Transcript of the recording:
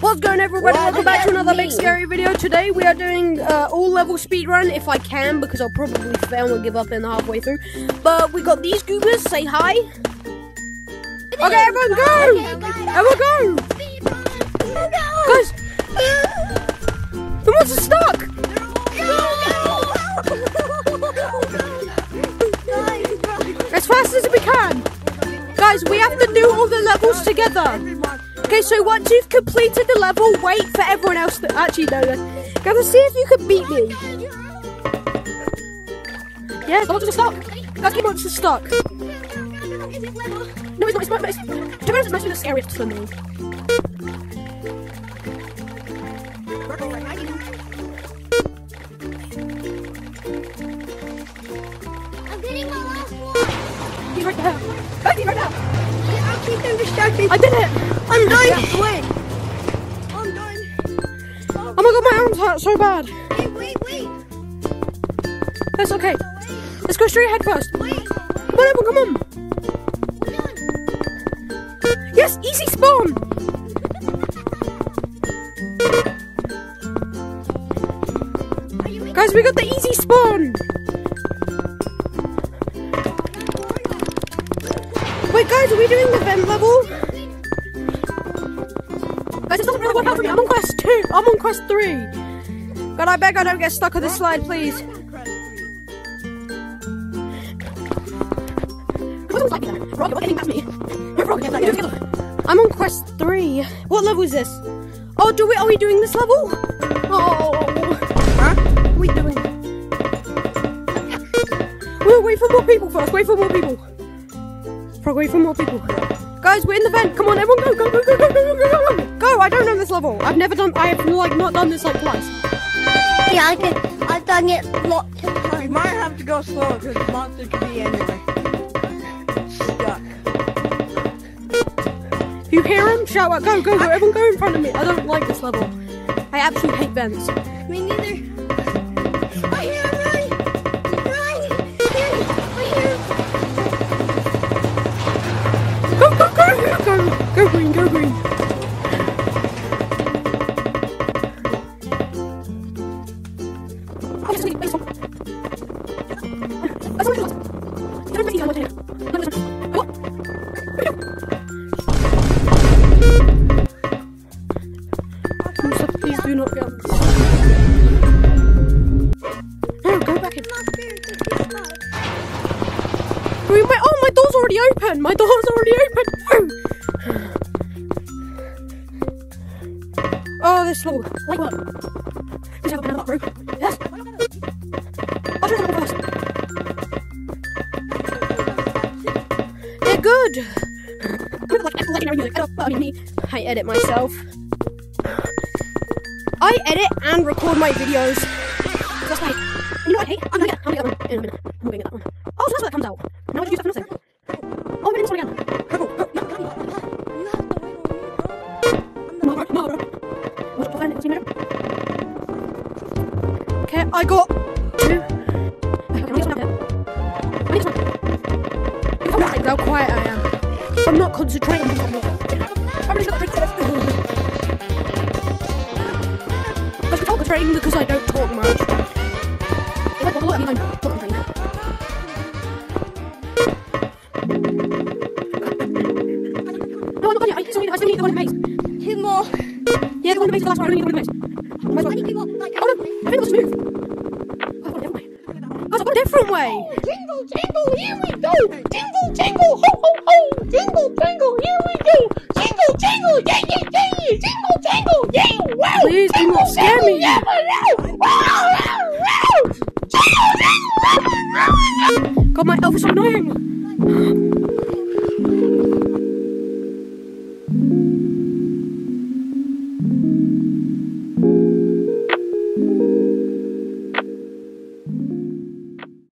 What's going on everybody? Welcome back to another big scary video. Today we are doing uh, all level speed run if I can because I'll probably fail and give up in the halfway through. But we got these goobers, say hi. Okay, everyone go! Everyone go! Guys! The monster's stuck! As fast as we can! Guys, we have to do all the levels together. Okay, so once you've completed the level, wait for everyone else to actually know this. Gotta see if you can beat me. Yeah, the monsters are stuck. That's the monster's stuck. No, it's not. It's not. It's, to be honest, it's mostly the scariest for me. I'm getting my last one. He's right there. He's right there. I'll keep distracted. I did it. I'm. Wait. I'm done. Oh my god, my arms hurt so bad. Wait, wait, wait. That's okay. Let's go straight ahead first. Wait. Come on, everyone, come on. Yes, easy spawn. Guys, we got the easy spawn. Wait, guys, are we doing the vent level? Guys, doesn't really out for me. I'm on quest two. I'm on quest three. God, I beg I don't get stuck on this slide, please. I'm on quest three. What level is this? Oh, do we? Are we doing this level? Oh, huh? Are we doing? Wait, wait for more people first. Wait for more people. Frog, wait for more people. Guys, we're in the vent. Come on, everyone, go, go, go, go, go, go, go, go, go. Go! I don't know this level. I've never done. I have like not done this like twice. Yeah, I can. I've done it lots of We times. might have to go slow because the monster could be anywhere. Stuck. If you hear him, shout out, go, go, go. Everyone, go in front of me. I don't like this level. I absolutely hate vents. Me neither. Do not get. No, go back in. Wait, my, oh, my door's already open. My door's already open. Oh, this level. Like what? A pen up, bro. Yes. I'll try something first. They're good. Like, legendary music. I don't, I mean, me. I edit myself. I edit and record my videos. That's like, you know what I hate? I'm gonna get, I'm gonna get that one in a minute. I'm gonna get that one. Oh, so that's that comes out. Now I just use that for nothing. Oh, I'm getting this one again. Purple. Oh, no, no? Okay, I got two. Okay, I need this one up here. I need this one. How quiet I am. I'm not concentrating. Because I don't talk much. If I bubble, I mean I'm not concentrating. No, I'm not done yet. I still need, I still need the one in the maze. Two more. Yeah, the one in the maze is the last one. I don't need the one in the maze. Might as well. Many people like. Oh no! I think I'll just move. Oh, I've gone a different way. Guys, I've gone a different way! Oh, jingle, jingle, here we go. Jingle, jingle, ho, ho, ho. Jingle, jingle, here we go. Jingle, jingle, yeah, yeah, yeah. Please do not scare me. God, my elf is annoying.